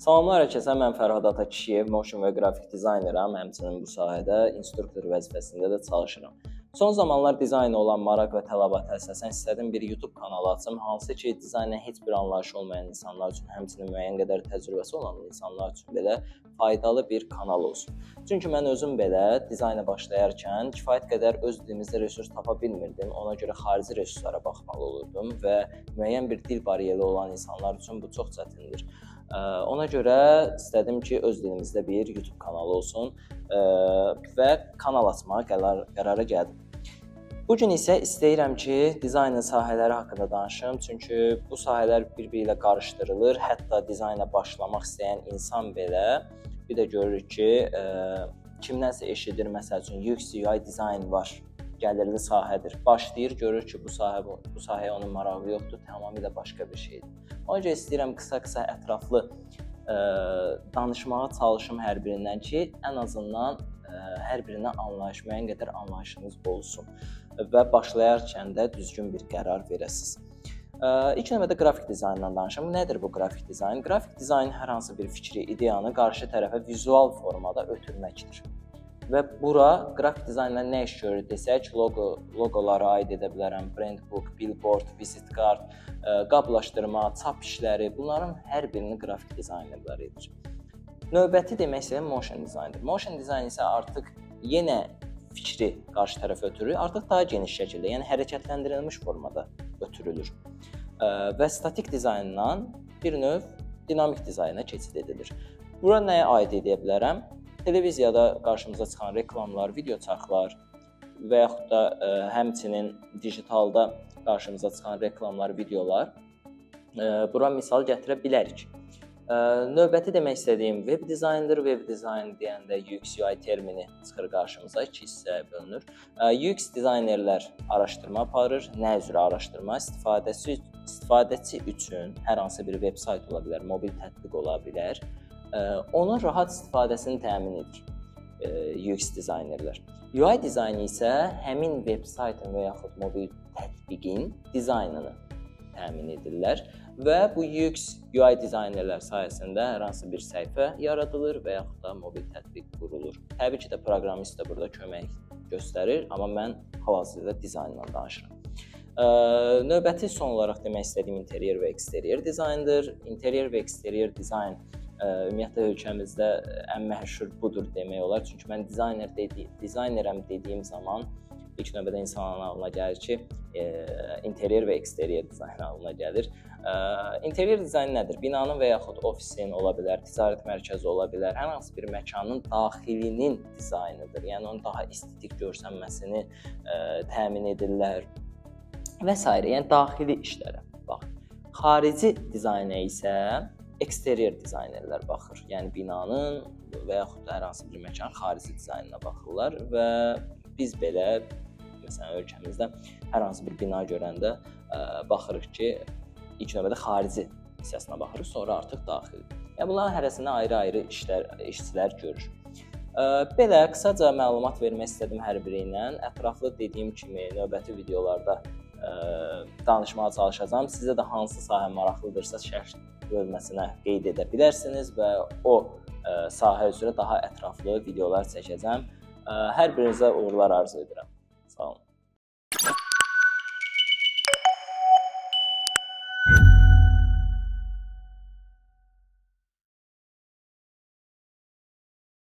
Salamlar hər kəsə. Mən Fərhad Atakişiyev, motion və qrafik dizayneram. Həmçinin bu sahədə instruktor vəzifəsində də çalışıram. Son zamanlar dizayna olan maraq və tələbata əsasən istədim bir YouTube kanalı açım, hansı ki, dizaynla heç bir anlayışı olmayan insanlar üçün, həmçinin müəyyən qədər təcrübəsi olan insanlar üçün belə faydalı bir kanal olsun. Çünki mən özüm belə dizayna başlayarkən kifayət qədər öz dilimizdə resurs tapa bilmirdim. Ona görə xarici resurslara baxmalı olurdum və müəyyən bir dil bariyeri olan insanlar üçün bu çox çətindir. Ona görə istədim ki, öz dilimizdə bir YouTube kanalı olsun və kanal açmağa qərar qərara gəldim. Bu gün isə istəyirəm ki, dizaynın sahələri haqqında danışım, çünki bu sahələr bir-biri ilə qarışdırılır. Hətta dizayna başlamaq istəyən insan belə bir də görür ki, kimdənsə eşidir, məsəl üçün UX UI dizayn var gəlirli sahədir. Başlayır, görür ki, bu sahə bu sahəyə onun marağı yoxdur, tamamilə başqa bir şeydir. Ona görə istəyirəm qısa-qısa ətraflı ə, danışmağa çalışım hər birindən ki, ən azından ə, hər birindən anlayış, müəyyən qədər anlayışınız olsun və başlayarkən də düzgün bir qərar verəsiniz. İlk növbədə qrafik dizayndan danışım. Nədir bu qrafik dizayn? Qrafik dizayn hər hansı bir fikri, ideyanı qarşı tərəfə vizual formada ötürməkdir. Və bura qrafik dizaynla nə iş görür desək, loqo, loqolara aid edə bilərəm, brand book, billboard, visit card, e, qablaşdırma, çap işləri, bunların hər birini qrafik dizaynerlər edir. Növbəti demək istəyirəm motion dizayndır. Motion dizayn isə artıq yenə fikri qarşı tərəfə ötürür, artıq daha geniş şəkildə, yəni hərəkətləndirilmiş formada ötürülür. E, və statik dizayndan bir növ dinamik dizayna keçid edilir. Bura nəyə aid edə bilərəm? Televiziyada qarşımıza çıxan reklamlar, video çarxlar və yaxud da ə, e, həmçinin digitalda qarşımıza çıxan reklamlar, videolar ə, e, bura misal gətirə bilərik. Ə, e, növbəti demək istədiyim web dizayndır. Web dizayn deyəndə UX UI termini çıxır qarşımıza, iki hissəyə bölünür. Ə, UX dizaynerlər araşdırma aparır. Nə üzrə araşdırma? İstifadəçi istifadəçi üçün hər hansı bir veb sayt ola bilər, mobil tətbiq ola bilər onun rahat istifadəsini təmin edir UX dizaynerlər. UI dizaynı isə həmin veb saytın və yaxud mobil tətbiqin dizaynını təmin edirlər və bu UX UI dizaynerlər sayəsində hər hansı bir səhifə yaradılır və yaxud da mobil tətbiq qurulur. Təbii ki də proqramist də burada kömək göstərir, amma mən hal-hazırda dizayndan danışıram. Ə, növbəti son olaraq demək istədiyim interyer və eksteryer dizayndır. Interyer və eksteryer dizayn ümumiyyətlə ölkəmizdə ən məşhur budur demək olar. Çünki mən dizayner dedi, dizaynerəm dediyim zaman ilk növbədə insanların ağlına gəlir ki, e, interyer və eksteryer dizayn ağlına gəlir. E, interyer dizayn nədir? Binanın və yaxud ofisin ola bilər, ticarət mərkəzi ola bilər, hər hansı bir məkanın daxilinin dizaynıdır. Yəni onun daha estetik görsənməsini e, təmin edirlər və s. yəni daxili işlərə. Bax. Xarici dizayna isə eksteryer dizaynerlər baxır. Yəni binanın və yaxud da hər hansı bir məkanın xarici dizaynına baxırlar və biz belə məsələn ölkəmizdə hər hansı bir bina görəndə ə, baxırıq ki, ilk növbədə xarici hissəsinə baxırıq, sonra artıq daxili. Yəni bunların hərəsində ayrı-ayrı işlər, işçilər görür. Ə, belə qısaca məlumat vermək istədim hər biri ilə. Ətraflı dediyim kimi növbəti videolarda ə, danışmağa çalışacağam. Sizə də hansı sahə maraqlıdırsa şərh bölməsinə qeyd edə bilərsiniz və o ə, sahə üzrə daha ətraflı videolar çəkəcəm. Ə, hər birinizə uğurlar arzu edirəm.